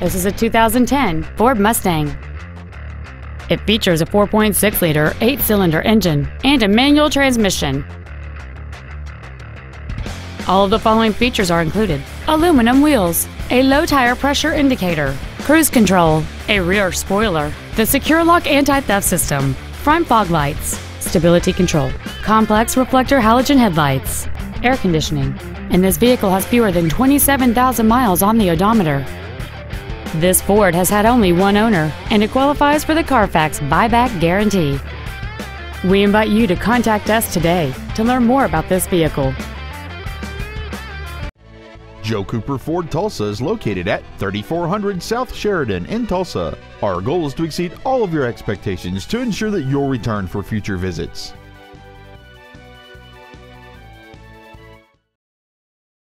This is a 2010 Ford Mustang. It features a 4.6 liter, 8 cylinder engine and a manual transmission. All of the following features are included aluminum wheels, a low tire pressure indicator, cruise control, a rear spoiler, the secure lock anti theft system, front fog lights, stability control, complex reflector halogen headlights, air conditioning, and this vehicle has fewer than 27,000 miles on the odometer. This Ford has had only one owner, and it qualifies for the Carfax buyback guarantee. We invite you to contact us today to learn more about this vehicle. Joe Cooper Ford Tulsa is located at 3400 South Sheridan in Tulsa. Our goal is to exceed all of your expectations to ensure that you'll return for future visits.